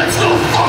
Let's go.